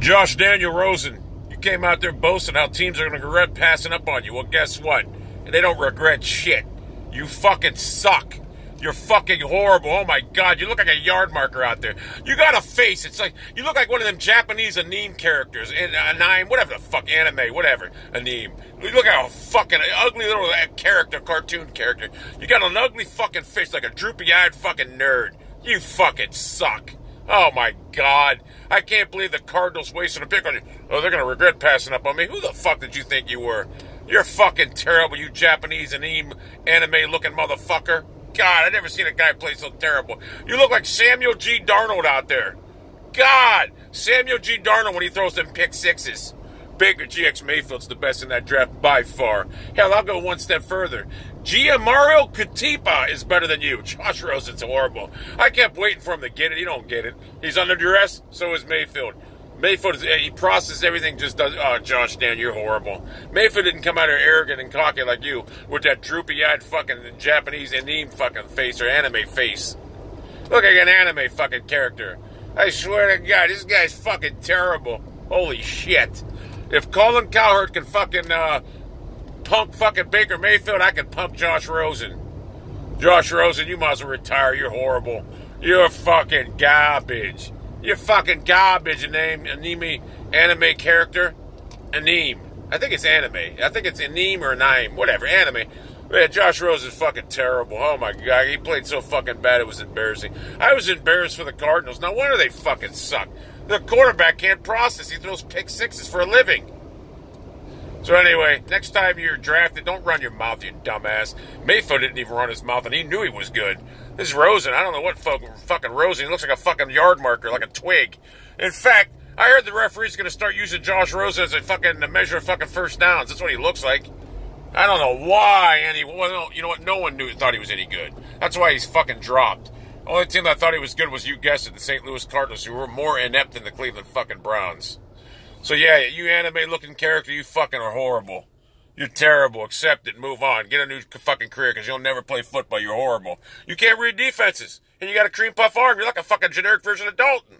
Josh Daniel Rosen, you came out there boasting how teams are going to regret passing up on you. Well, guess what? They don't regret shit. You fucking suck. You're fucking horrible. Oh my god, you look like a yard marker out there. You got a face. It's like you look like one of them Japanese anime characters in anime, whatever the fuck anime, whatever anime. You look like a fucking ugly little uh, character, cartoon character. You got an ugly fucking face, like a droopy-eyed fucking nerd. You fucking suck. Oh my god. I can't believe the Cardinals wasted a pick on you. Oh, they're gonna regret passing up on me. Who the fuck did you think you were? You're fucking terrible, you Japanese anime looking motherfucker. God, I never seen a guy play so terrible. You look like Samuel G. Darnold out there. God, Samuel G. Darnold when he throws them pick sixes. Baker GX Mayfield's the best in that draft by far. Hell, I'll go one step further. Gianmario Katipa is better than you. Josh Rosen's horrible. I kept waiting for him to get it. He don't get it. He's under duress. So is Mayfield. Mayfield, is, he processes everything, just does. Oh, Josh Dan, you're horrible. Mayfield didn't come out here arrogant and cocky like you with that droopy eyed fucking Japanese anime fucking face or anime face. Look like an anime fucking character. I swear to God, this guy's fucking terrible. Holy shit. If Colin Cowherd can fucking uh, punk fucking Baker Mayfield, I can punk Josh Rosen. Josh Rosen, you as well retire. You're horrible. You're fucking garbage. You're fucking garbage, name anime anime character. Anime. I think it's anime. I think it's anime or anime, whatever. Anime. Yeah, Josh Rose is fucking terrible. Oh my god, he played so fucking bad it was embarrassing. I was embarrassed for the Cardinals. No wonder they fucking suck. The quarterback can't process. He throws pick sixes for a living. So anyway, next time you're drafted, don't run your mouth, you dumbass. Mayfield didn't even run his mouth, and he knew he was good. This Rosen, I don't know what fucking Rosen. He looks like a fucking yard marker, like a twig. In fact, I heard the referee's going to start using Josh Rosen as a fucking a measure of fucking first downs. That's what he looks like. I don't know why any. Well, you know what? No one knew thought he was any good. That's why he's fucking dropped. Only team that thought he was good was you guessed it, the St. Louis Cardinals, who were more inept than the Cleveland fucking Browns. So yeah, you anime looking character, you fucking are horrible. You're terrible. Accept it. Move on. Get a new fucking career because you'll never play football. You're horrible. You can't read defenses. And you got a cream puff arm. You're like a fucking generic version of Dalton.